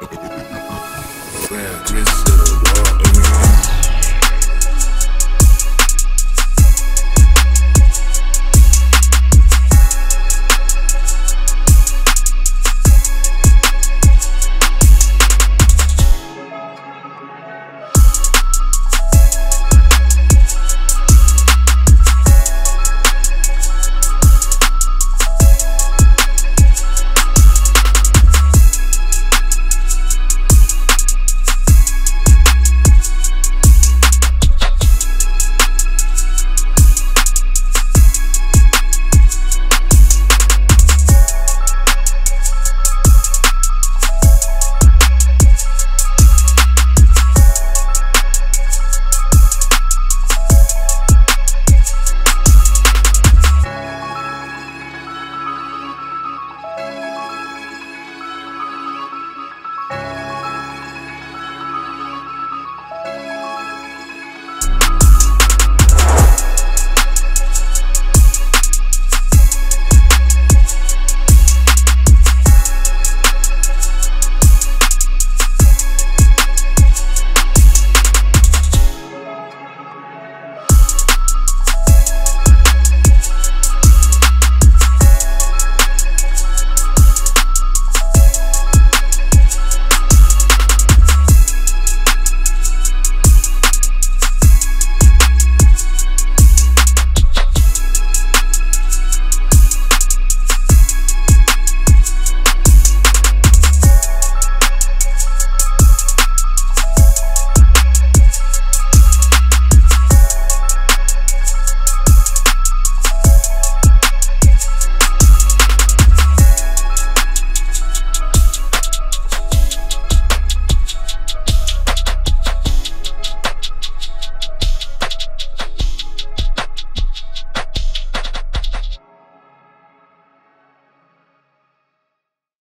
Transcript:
Real, just